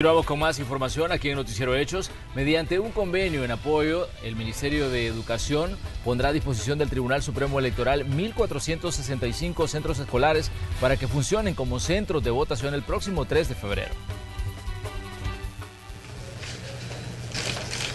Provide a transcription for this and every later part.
Vamos con más información aquí en Noticiero Hechos. Mediante un convenio en apoyo, el Ministerio de Educación pondrá a disposición del Tribunal Supremo Electoral 1.465 centros escolares para que funcionen como centros de votación el próximo 3 de febrero.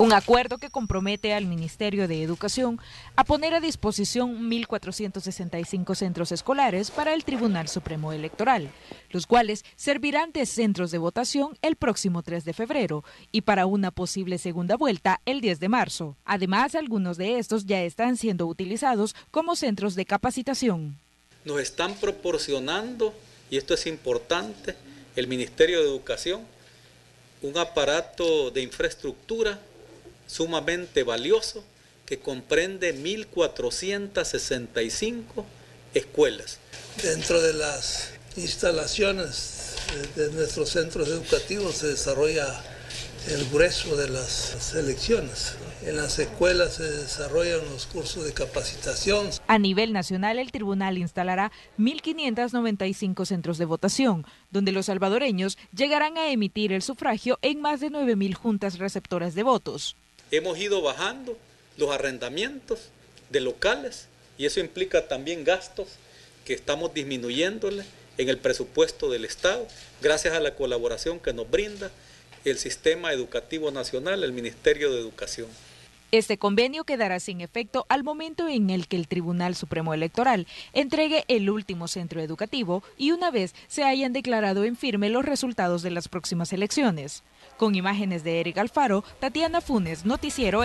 Un acuerdo que compromete al Ministerio de Educación a poner a disposición 1.465 centros escolares para el Tribunal Supremo Electoral, los cuales servirán de centros de votación el próximo 3 de febrero y para una posible segunda vuelta el 10 de marzo. Además, algunos de estos ya están siendo utilizados como centros de capacitación. Nos están proporcionando, y esto es importante, el Ministerio de Educación, un aparato de infraestructura sumamente valioso que comprende 1.465 escuelas. Dentro de las instalaciones de nuestros centros educativos se desarrolla el grueso de las elecciones. En las escuelas se desarrollan los cursos de capacitación. A nivel nacional, el tribunal instalará 1.595 centros de votación, donde los salvadoreños llegarán a emitir el sufragio en más de 9.000 juntas receptoras de votos hemos ido bajando los arrendamientos de locales y eso implica también gastos que estamos disminuyéndole en el presupuesto del Estado gracias a la colaboración que nos brinda el Sistema Educativo Nacional, el Ministerio de Educación. Este convenio quedará sin efecto al momento en el que el Tribunal Supremo Electoral entregue el último centro educativo y una vez se hayan declarado en firme los resultados de las próximas elecciones. Con imágenes de Eric Alfaro, Tatiana Funes, Noticiero